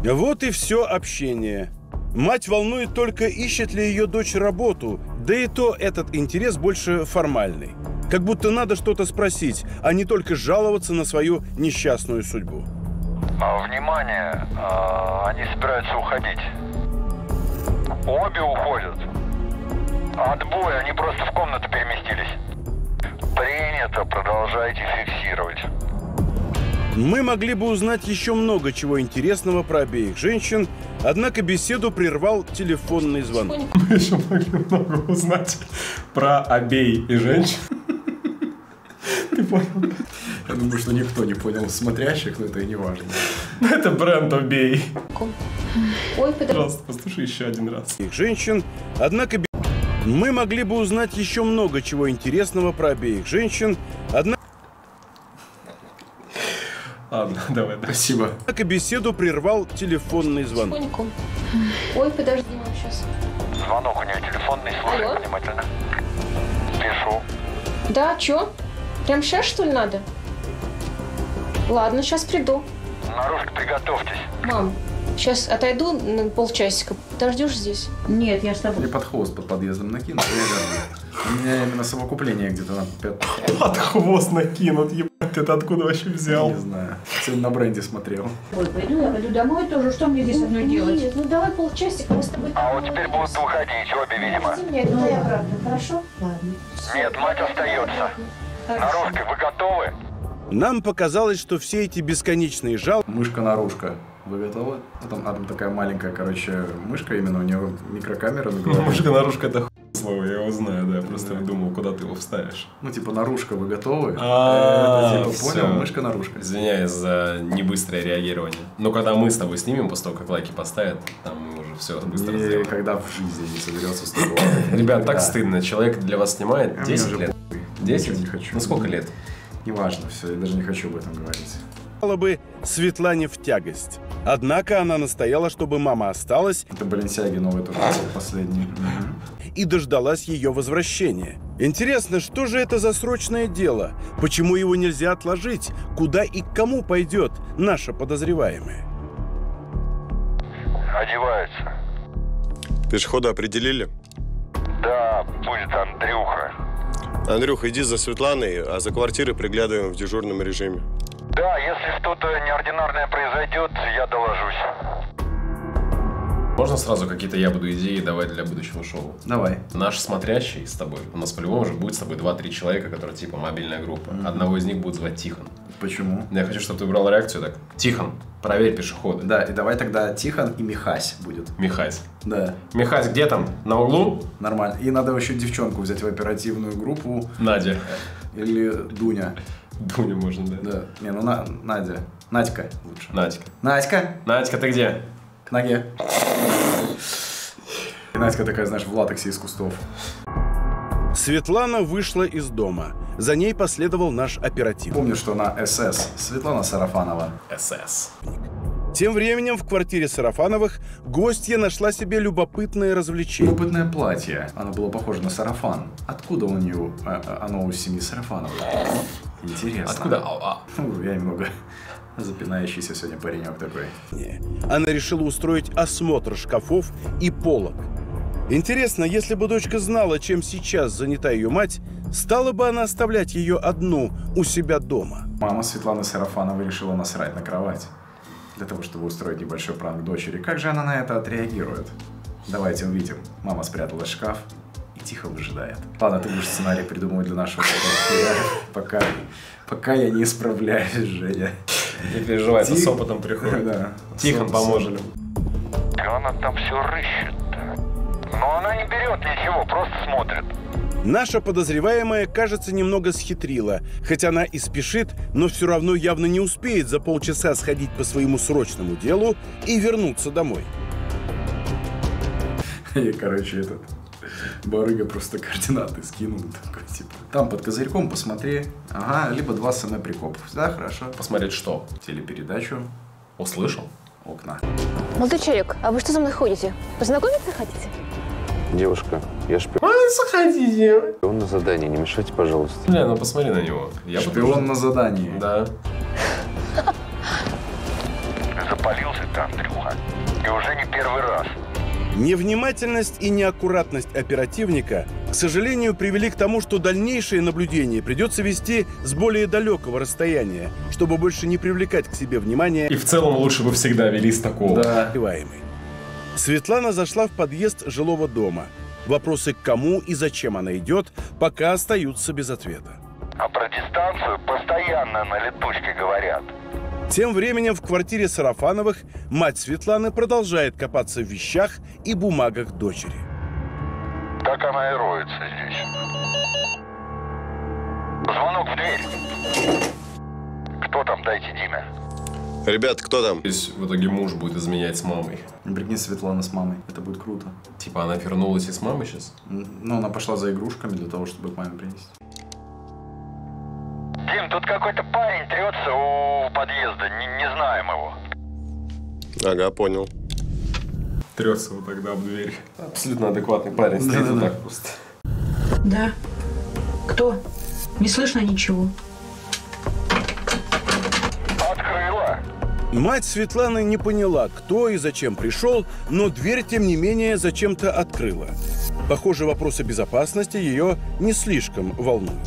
Вот и все общение. Мать волнует только, ищет ли ее дочь работу, да и то этот интерес больше формальный. Как будто надо что-то спросить, а не только жаловаться на свою несчастную судьбу. А, Внимание, а, они собираются уходить. Обе уходят. Отбой, они просто в комнату переместились. Принято, продолжайте фиксировать. Мы могли бы узнать еще много чего интересного про обеих женщин, однако беседу прервал телефонный звонок. Мы еще могли много узнать про обей и женщин. Ты понял? Я думаю, что никто не понял смотрящих, но это и не важно. Это бренд обей. Ой. Пожалуйста, послушай еще один раз. Их женщин, однако мы могли бы узнать еще много чего интересного про обеих женщин, однако Ладно, давай, да. Спасибо. Однако беседу прервал телефонный звонок. Потихоньку. Ой, подожди, мам, сейчас. Звонок у нее телефонный, слушай Алло? внимательно. Пишу. Да, чё? Прям сейчас, что ли, надо? Ладно, сейчас приду. Наружка, приготовьтесь. Мам, сейчас отойду на полчасика. Подождешь здесь? Нет, я с тобой. Мне под хвост под подъездом накинут, я. У меня именно совокупление где-то на. Под хвост накинут, ебать, ты это откуда вообще взял? Не знаю. Сегодня на бренде смотрел. Ой, пойду, я пойду домой тоже. Что мне здесь одной делать? Нет, ну давай полчасика, мы с тобой... А вот теперь будут уходить обе, видимо. Меня, это твоя правда, хорошо? Ладно. Нет, мать остается. Наружка, вы готовы? Нам показалось, что все эти бесконечные жал... Мышка-наружка. Вы готовы? Ну, там, а, там такая маленькая, короче, мышка, именно у нее микрокамера на голове. мышка-наружка это хуй слово, я его знаю, да, я просто думал, куда ты его вставишь. Ну, типа, наружка, вы готовы? А, Это, типа, понял? Мышка-наружка. Извиняюсь за небыстрое реагирование. Но когда мы с тобой снимем, после того, как лайки поставят, там уже все быстро сделаем. Никогда в жизни не соберется с тобой. Ребят, так стыдно. Человек для вас снимает А мне 10 уже лет. похуй. 10? Ничего не хочу. Ну сколько лет? Неважно, все, я даже не хочу об этом говорить. бы Светлане в тягость. Однако она настояла, чтобы мама осталась Это Баленсиаги новый тоже последний. И дождалась ее возвращения. Интересно, что же это за срочное дело? Почему его нельзя отложить? Куда и к кому пойдет наша подозреваемая? Одеваются. Пешехода определили? Да, будет Андрюха. Андрюх, иди за Светланой, а за квартирой приглядываем в дежурном режиме. Да, если что-то неординарное произойдет, я доложусь. Можно сразу какие-то я буду идеи давать для будущего шоу? Давай. Наш смотрящий с тобой, у нас по-любому же будет с тобой 2-3 человека, которые типа мобильная группа. Одного из них будет звать Тихон. Почему? Я хочу, чтобы ты убрал реакцию так. Тихон, проверь пешехода. Да, и давай тогда Тихон и Михась будет. Михась. Да. Михась, где там? На углу? Нормально. И надо еще девчонку взять в оперативную группу. Надя. Или Дуня. Дуня можно, да? Да. Не, ну на, Надя. Надька лучше. Надька. Надька, Надька, ты где? к ноге. И Надька такая, знаешь, в латексе из кустов. Светлана вышла из дома. За ней последовал наш оператив. Помню, что она СС. Светлана Сарафанова. СС. Тем временем в квартире Сарафановых гостья нашла себе любопытное развлечение. Любопытное платье. Оно было похоже на сарафан. Откуда у нее а, а, оно у семьи Сарафановых? Интересно. Откуда? А, а. Ну, я немного запинающийся сегодня паренек такой. Она решила устроить осмотр шкафов и полок. Интересно, если бы дочка знала, чем сейчас занята ее мать, стала бы она оставлять ее одну у себя дома? Мама Светланы Сарафановой решила насрать на кровать. Для того, чтобы устроить небольшой пранк дочери. Как же она на это отреагирует? Давайте увидим. Мама спрятала шкаф и тихо выжидает. Ладно, ты будешь сценарий придумывать для нашего пока, пока я не справляюсь, Женя. Не переживай, это с опытом приходит. Да. Тихон С- поможет. И она там все рыщет. Но она не берет ничего, просто смотрит. Наша подозреваемая, кажется, немного схитрила. Хоть она и спешит, но все равно явно не успеет за полчаса сходить по своему срочному делу и вернуться домой. И, короче, этот барыга просто координаты скинул. Такой, типа, там под козырьком посмотри. Ага, либо два СМ прикопов. Да, хорошо. Посмотреть что? Телепередачу. Услышал? Окна. Молодой человек, а вы что за мной ходите? Познакомиться хотите? Девушка, я шпион. Заходите. Он на задании, не мешайте, пожалуйста. Бля, ну посмотри на него. Я Шпион на задании. Да. Запалился ты, Андрюха. И уже не первый раз. Невнимательность и неаккуратность оперативника, к сожалению, привели к тому, что дальнейшее наблюдение придется вести с более далекого расстояния, чтобы больше не привлекать к себе внимание. И в целом лучше бы всегда вели с такого. Да. Светлана зашла в подъезд жилого дома. Вопросы к кому и зачем она идет, пока остаются без ответа. А про дистанцию постоянно на летучке говорят. Тем временем в квартире Сарафановых мать Светланы продолжает копаться в вещах и бумагах дочери. Так она и роется здесь. Звонок в дверь. Кто там, дайте Диме. Ребят, кто там? Здесь в итоге муж будет изменять с мамой. Прикинь, Светлана с мамой. Это будет круто. Типа она вернулась и с мамой сейчас? Ну, она пошла за игрушками для того, чтобы к маме принести. Дим, тут какой-то парень трется у подъезда. Не, не знаем его. Ага, понял. Трется вот тогда об дверь. Абсолютно адекватный парень стоит вот так просто. Да. Кто? Не слышно ничего. Мать Светланы не поняла, кто и зачем пришел, но дверь, тем не менее, зачем-то открыла. Похоже, вопросы безопасности ее не слишком волнуют.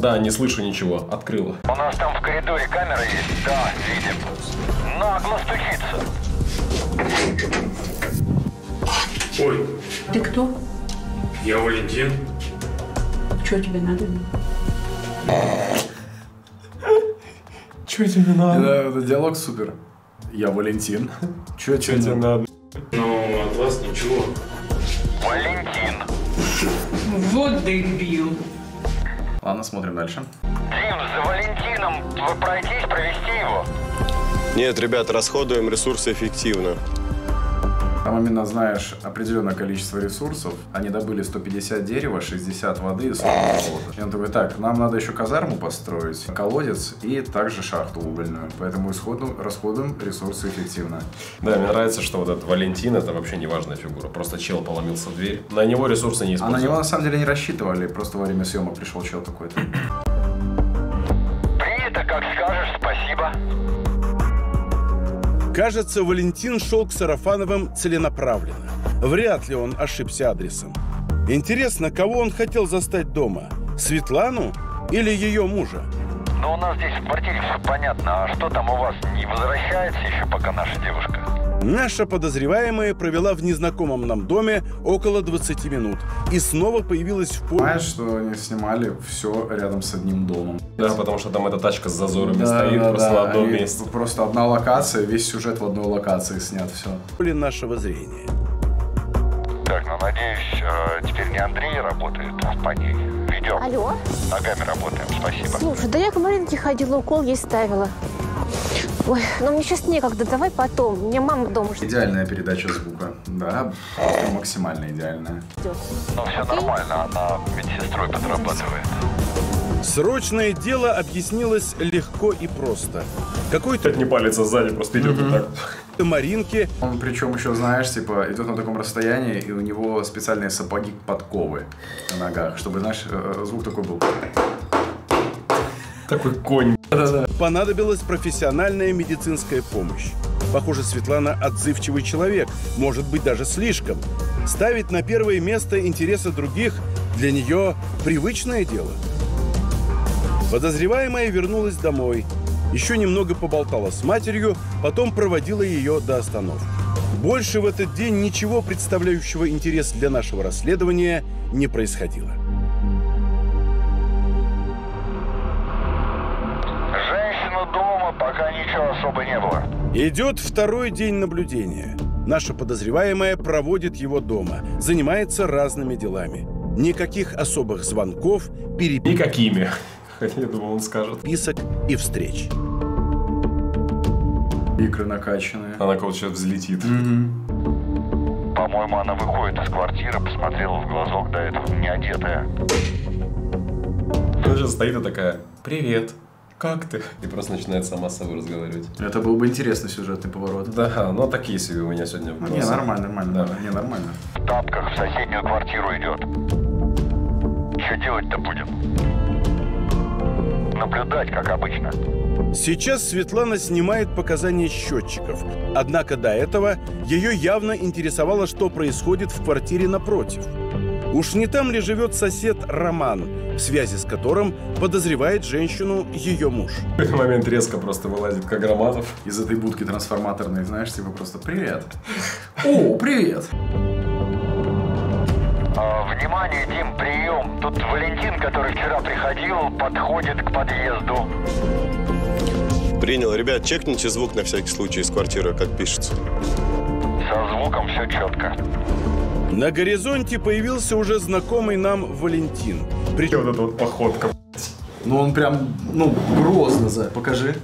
Да, не слышу ничего. Открыла. У нас там в коридоре камера есть. Да, видим. Нагло стучится. Ой, Ты кто? я Валентин. Что тебе надо? Че тебе надо? Да, это диалог супер. Я Валентин. Че тебе надо? Ну, от вас ничего. Валентин. Вот дебил. Ладно, смотрим дальше. Дим, за Валентином вы пройтись, провести его? Нет, ребят, расходуем ресурсы эффективно. Там именно знаешь определенное количество ресурсов. Они добыли 150 дерева, 60 воды и 40 золота. И он такой, так, нам надо еще казарму построить, колодец и также шахту угольную. Поэтому исходу, расходуем ресурсы эффективно. Да, мне нравится, что вот этот Валентин это вообще не важная фигура. Просто чел поломился в дверь. На него ресурсы не А используют. на него на самом деле не рассчитывали, просто во время съемок пришел чел какой-то. Принято, как скажешь, спасибо. Кажется, Валентин шел к Сарафановым целенаправленно. Вряд ли он ошибся адресом. Интересно, кого он хотел застать дома? Светлану или ее мужа? Ну, у нас здесь в квартире все понятно. А что там у вас не возвращается еще пока наша девушка? Наша подозреваемая провела в незнакомом нам доме около 20 минут и снова появилась в поле. Знаешь, что они снимали все рядом с одним домом. Да, потому что там эта тачка с зазорами Да, стоит да, просто да. на одном Они- месте. Просто одна локация, весь сюжет в одной локации снят, все. поле нашего зрения. Так, ну, надеюсь, э, теперь не Андрей работает, а по ней. Ведем. Алло? Ногами работаем, спасибо. Слушай, да я к Маринке ходила, укол ей ставила. Ой, ну мне сейчас некогда, давай потом. Меня мама дома ждет. Идеальная передача звука. Да, максимально идеальная. Ну, все нормально, она медсестрой подрабатывает. Срочное дело объяснилось легко и просто. Какой-то не палится сзади, просто идет вот так. Маринки Он причем еще, знаешь, типа, идет на таком расстоянии, и у него специальные сапоги подковы на ногах, чтобы, знаешь, э, звук такой был. Такой конь. Понадобилась профессиональная медицинская помощь. Похоже, Светлана отзывчивый человек, может быть даже слишком. Ставить на первое место интересы других для нее привычное дело. Подозреваемая вернулась домой, еще немного поболтала с матерью, потом проводила ее до остановки. Больше в этот день ничего представляющего интерес для нашего расследования не происходило. Идет второй день наблюдения. Наша подозреваемая проводит его дома, занимается разными делами. Никаких особых звонков, Никакими. Я думал, он скажет. переписок и встреч. Икры накачанные. Она кого-то сейчас взлетит. По По-моему, она выходит из квартиры, посмотрела в глазок до этого, не одетая. Она сейчас стоит и такая, привет, как ты? И просто начинает сама с собой разговаривать. Это был бы интересный сюжетный поворот. Да, но такие себе у меня сегодня Ну, не, нормально, нормально. Не, нормально. В тапках в соседнюю квартиру идет. Что делать-то будем? Наблюдать, как обычно. Сейчас Светлана снимает показания счетчиков. Однако до этого ее явно интересовало, что происходит в квартире напротив. Уж не там ли живет сосед Роман, в связи с которым подозревает женщину ее муж? В этот момент резко просто вылазит Каграматов. Из этой будки трансформаторной, знаешь, типа просто «Привет». О, привет! А, внимание, Дим, прием. Тут Валентин, который вчера приходил, подходит к подъезду. Принял. Ребят, чекните звук на всякий случай из квартиры, как пишется. Со звуком все четко. На горизонте появился уже знакомый нам Валентин. Причем вот эта вот походка. Ну он прям, ну, грозно, за. Покажи.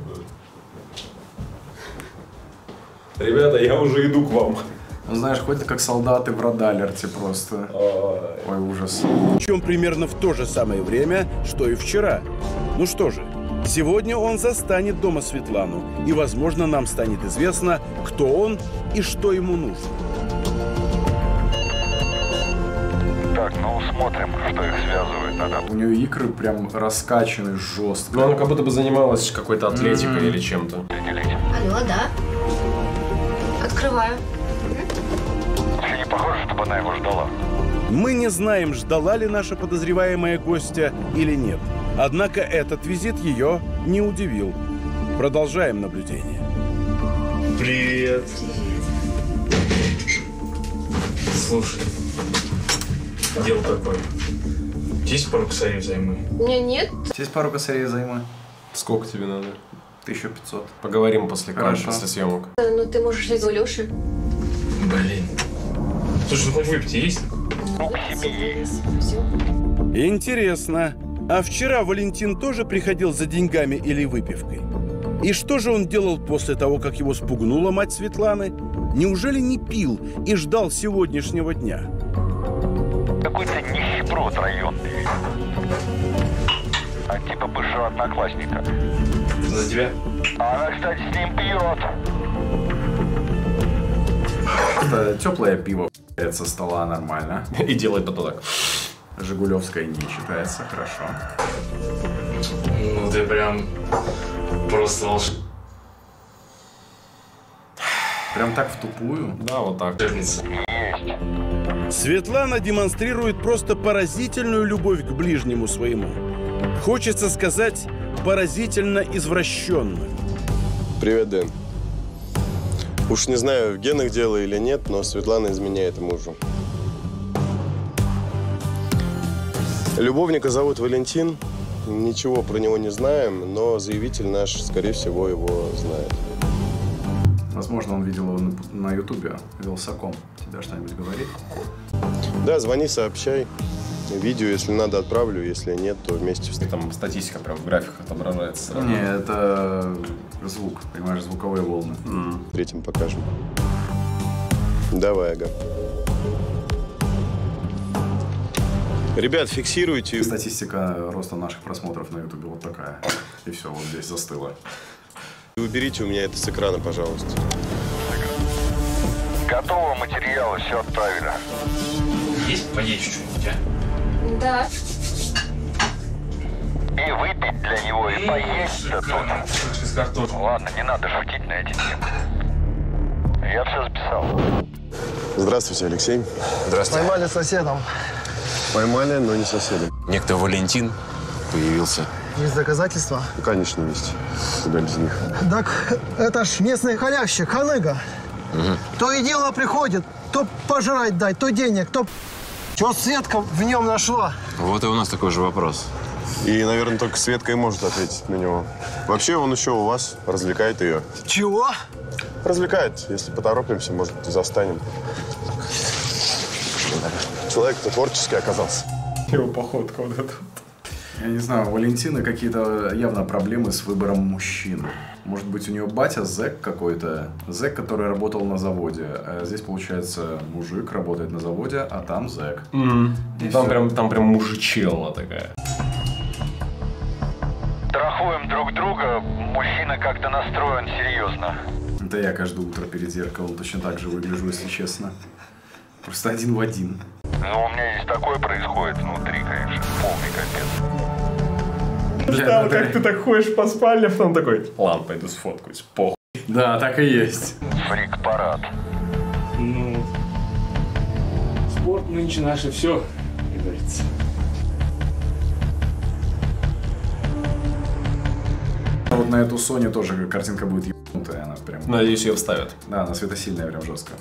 Ребята, я уже иду к вам. Ну, знаешь, ходят как солдаты в Радалерте просто. Ой, ужас. Причем примерно в то же самое время, что и вчера. Ну что же, сегодня он застанет дома Светлану, и, возможно, нам станет известно, кто он и что ему нужно. Так, ну смотрим, что их связывает. Надо. У нее икры прям раскачаны жестко. Ну, она как будто бы занималась какой-то атлетикой или чем-то. Алло, да. Открываю. Вообще не похоже, чтобы она его ждала. Мы не знаем, ждала ли наша подозреваемая гостя или нет. Однако этот визит ее не удивил. Продолжаем наблюдение. Привет. Слушай, дело такое. Есть пару косарей взаймы? У меня нет. Есть пару косарей займы. Сколько тебе надо? 1500. Поговорим после, Хорошо. после съемок. Э, Ну, ты можешь взять у Леши. Блин. Слушай, ну хоть выпить есть? Интересно, а вчера Валентин тоже приходил за деньгами или выпивкой? И что же он делал после того, как его спугнула мать Светланы? Неужели не пил и ждал сегодняшнего дня? Какой-то нищеброд районный. А типа бывшего одноклассника. За тебя? А она, кстати, с ним пьет. Это теплое пиво со стола нормально. И делает потом так. Жигулевская не считается, хорошо. Ну ты прям просто волш... Прям так в тупую? Да, вот так. Светлана демонстрирует просто поразительную любовь к ближнему своему. Хочется сказать, поразительно извращенно. Привет, Дэн. Уж не знаю, в генах дело или нет, но Светлана изменяет мужу. Любовника зовут Валентин. Ничего про него не знаем, но заявитель наш, скорее всего, его знает. Возможно, он видел его на- ютубе. Вилсаком. Тебя что-нибудь говорит? Да, звони, сообщай. Видео, если надо, отправлю. Если нет, то вместе встретимся. Там статистика прям в графиках отображается сразу. Не, это звук, понимаешь, звуковые волны. Третьим покажем. Давай, ага. Ребят, фиксируйте. Статистика роста наших просмотров на ютубе вот такая. И все, вот здесь застыла. Уберите у меня это с экрана, пожалуйста. Готово, материалы, все отправили. Есть поесть что-нибудь, а? Да. И выпить для него, и поесть-то тут. Из картошки. Ладно, не надо шутить на эти темы. Я все записал. Здравствуйте, Алексей. Здравствуйте. Поймали соседом. Поймали, но не соседи. Некто Валентин появился. Есть доказательства? Ну, конечно, есть. Куда без них? Так это ж местный халявщик, ханыга. То и дело приходит, то пожрать дать, то денег, то... Чего Светка в нем нашла? Вот и у нас такой же вопрос. И, наверное, только Светка и может ответить на него. Вообще, он еще у вас развлекает ее. Чего? Развлекает. Если поторопимся, может, застанем. Человек-то творческий оказался. Его походка вот эта. Я не знаю, у Валентина какие-то явно проблемы с выбором мужчин. Может быть, у нее батя зэк какой-то, зэк, который работал на заводе. А здесь, получается, мужик работает на заводе, а там зэк. Мгм. И Там прям, там прям мужичелла такая. Страхуем друг друга, мужчина как-то настроен серьезно. Это я каждое утро перед зеркалом точно так же выгляжу, если честно. Просто один в один. Ну, у меня здесь такое происходит внутри, конечно, полный капец. Представил, как ты так ходишь по спальне, а потом такой, ладно, пойду сфоткаюсь, похуй. Да, так и есть. Фрик-парад. Ну, спорт нынче наше все, как говорится. Вот на эту Соню тоже картинка будет ебнутая, она прям... Надеюсь, ее вставят. Да, она светосильная прям жестко.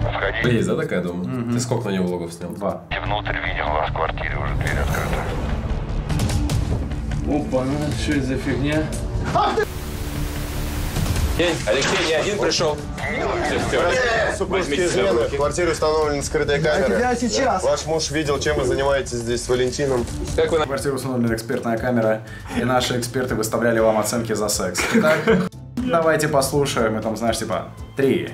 Входи. Есть, да, такая дома? Ты сколько на нее влогов снял? Два. И внутрь видел вас в квартире, уже дверь открыта. Опа, ну что это за фигня? Алексей не один пришел. Супружеские измены. В квартире установлена скрытая камера. тебя сейчас. Ваш муж видел, чем вы занимаетесь здесь с Валентином. Как вы В квартире установлена экспертная камера, и наши эксперты выставляли вам оценки за секс. Итак, давайте послушаем, и там, знаешь, типа, три,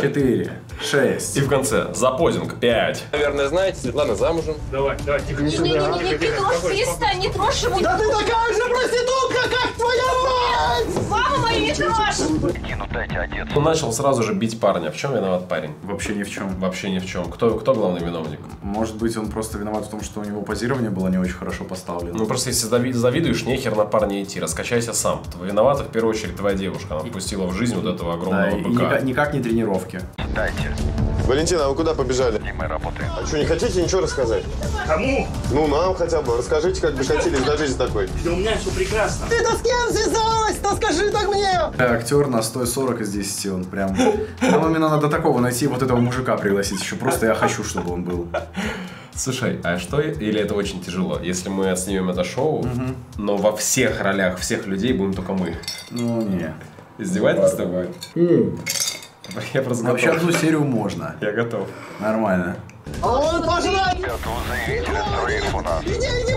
четыре, шесть. И в конце, запозинг, 5. Наверное, знаете, Светлана замужем. Давай, давай, тихо, не Не, не, не, не, ты трожь, перестань, не трожь его. Да ты такая же проститутка, как твоя мать! Мама мою не трожь! Иди, ну дайте одеться. Он начал сразу же бить парня. В чем виноват парень? Вообще ни в чем. Вообще ни в чем. Кто, кто главный виновник? Может быть, он просто виноват в том, что у него позирование было не очень хорошо поставлено. Ну просто если зави- завидуешь, нехер на парня идти, раскачайся сам. Виновата в первую очередь твоя девушка. Она впустила в жизнь вот этого да, огромного и быка. никак, никак не тренировки. Дайте. Валентина, а вы куда побежали? И мы работаем. А что, не хотите ничего рассказать? Кому? Ну, нам хотя бы. Расскажите, как докатились до жизни такой. Да у меня все прекрасно. Ты-то с кем связалась-то, скажи так мне! Актер на 140 из 10, он прям... Нам именно надо такого найти, вот этого мужика пригласить еще. Просто я хочу, чтобы он был. Слушай, а что, или это очень тяжело, если мы отснимем это шоу, но во всех ролях всех людей будем только мы? Ну, не. Издевательство с тобой? Я просто Вообще одну серию можно. Я готов. Нормально. А он пожрать! Деньги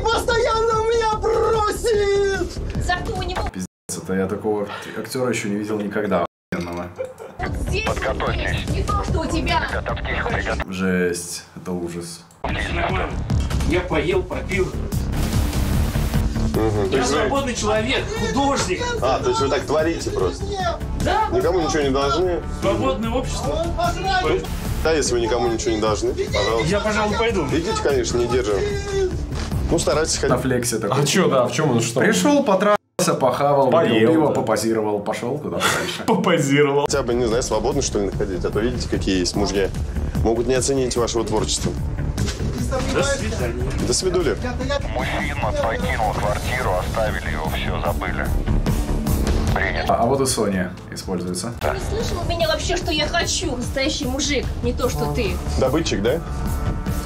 постоянно у меня просит! Зато у него Это я такого актера еще не видел никогда. здесь Подготовьтесь. не то, что у тебя. Аптечку приготовьтесь. Жесть. Это ужас. Я поел, попил. То Я вы- свободный человек, художник. А, то есть вы так творите просто. Да? Никому ничего не должны. Свободное общество. Да, если вы никому ничего не должны, пожалуйста. Я, пожалуй, пойду. Идите, конечно, не держим. Ну, старайтесь На ходить. флексе такой. А чё, да, в чем он что? Пришел, потрался, похавал, Поел, пиво, да. попозировал, пошел куда-то дальше. Попозировал. Хотя бы, не знаю, свободно, что ли, находить. А то видите, какие есть мужья. Могут не оценить вашего творчества. До свидания. До свидули. Мужчина покинул квартиру, оставили его, все, забыли. Принято. А, а вот и Соня используется. Ты не слышал меня вообще, что я хочу? Настоящий мужик, не то, что ты. Добытчик, да?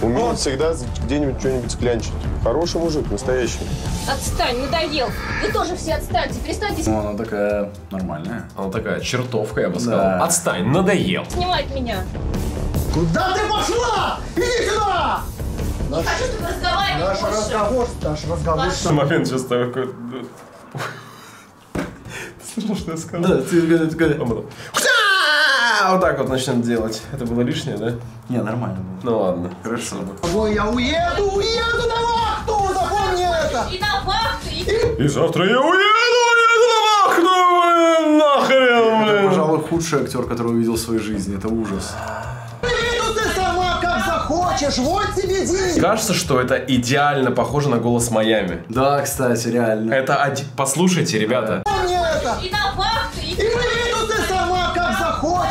Умеет всегда где-нибудь что-нибудь склянчить. Хороший мужик, настоящий. Отстань, надоел. Вы тоже все отстаньте, перестаньте Ну, она такая нормальная. Она такая чертовка, я бы сказал. Да. Отстань, надоел. снимать меня. Куда ты пошла? Иди сюда! Не хочу с тобой разговаривать Наш больше. разговор, наш разговор. В момент сейчас такой... Ты слышал, что я сказал? Да, ты говоришь! Вот так вот начнем делать. Это было лишнее, да? Не, нормально было. Ну ладно. Хорошо. Ой, я уеду, уеду на вахту! Запомни это! И на вахту, и... И завтра я уеду, уеду на вахту, блин, нахрен, Это, блин. пожалуй, худший актер, который увидел в своей жизни. Это ужас. Захочешь, вот тебе деньги! Кажется, что это идеально похоже на голос Майами. Да, кстати, реально. Это оди- Послушайте, ребята. Помни это! И на вахту, и... И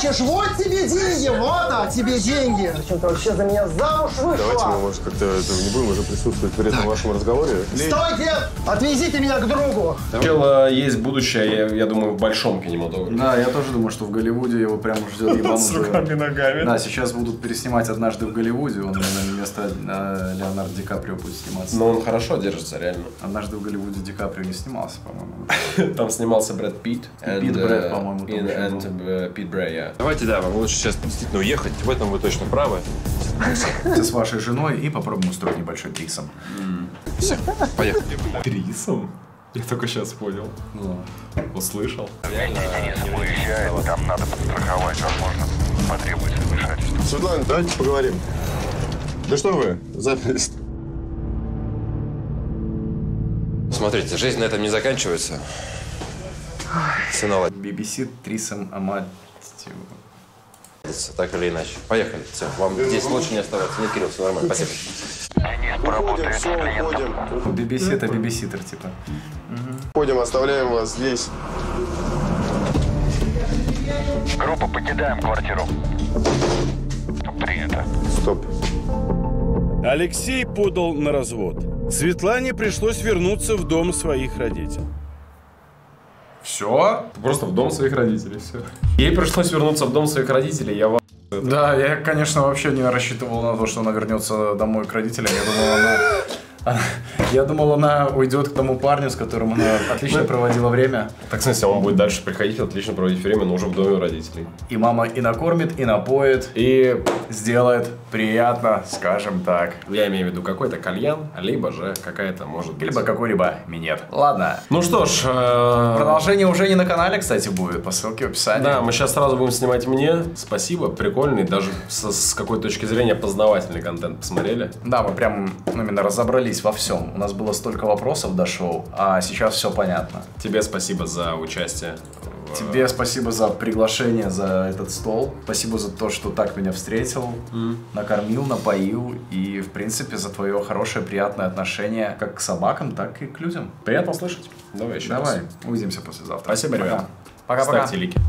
захочешь, вот тебе деньги, вот, а тебе деньги! Зачем ты вообще за меня замуж Давайте мы, вышла? может, как-то этого не будем уже присутствовать при этом вашем разговоре. Стойте! Отвезите меня к другу! Чела есть будущее, я, я думаю, в большом кинематографе. Да, я тоже думаю, что в Голливуде его прям ждет ебанутый. ногами. Да, сейчас будут переснимать «Однажды в Голливуде», он, наверное, вместо э, Леонардо Ди Каприо будет сниматься. Но он хорошо держится, реально. «Однажды в Голливуде» Ди Каприо не снимался, по-моему. Там снимался Брэд Питт. Пит Брэд, э, по-моему, э, Пит Брэй, yeah. Давайте, да, вам лучше сейчас действительно уехать. В этом вы точно правы. С вашей женой и попробуем устроить небольшой трисом. Все, поехали. Трисом? Я только сейчас понял. Ну. Услышал. Денис уезжает, там надо подстраховать, возможно, потребуется вмешательство. Светлана, давайте поговорим. Да что вы, запись. Смотрите, жизнь на этом не заканчивается. Сынок, BBC Трисом Амать. так или иначе. Поехали. Все, вам здесь лучше не оставаться. Нет, Кирилл, все нормально. Спасибо. Поработает с клиентом. BBC это бибиситер, типа. Ходим, оставляем вас здесь. Группа, покидаем квартиру. Принято. Стоп. Алексей подал на развод. Светлане пришлось вернуться в дом своих родителей. Все? Просто в дом своих родителей, все. Ей пришлось вернуться в дом своих родителей, я в Да, я, конечно, вообще не рассчитывал на то, что она вернется домой к родителям. Я думал, она... Я думал, она уйдет к тому парню, с которым она отлично проводила время. Так, в смысле, он будет дальше приходить, отлично проводить время, но уже в доме у родителей. И мама и накормит, и напоит, И сделает приятно, скажем так. я имею в виду какой-то кальян, либо же какая-то, может быть... Либо какой-либо минет. Ладно. Ну что ж, э, Продолжение уже не на канале, кстати, будет, по ссылке в описании. Да, мы сейчас сразу будем снимать мне. Спасибо, прикольный, даже с какой точки зрения познавательный контент посмотрели. Да, мы прям ну, именно разобрались во всем. У нас было столько вопросов до шоу, а сейчас все понятно. Тебе спасибо за участие. в- Тебе спасибо за приглашение, за этот стол. Спасибо за то, что так меня встретил, накормил, напоил и, в принципе, за твое хорошее, приятное отношение как к собакам, так и к людям. Приятно слышать. Давай еще Давай, раз. увидимся послезавтра. Спасибо, Пока. ребят. Пока-пока. Ставьте лики.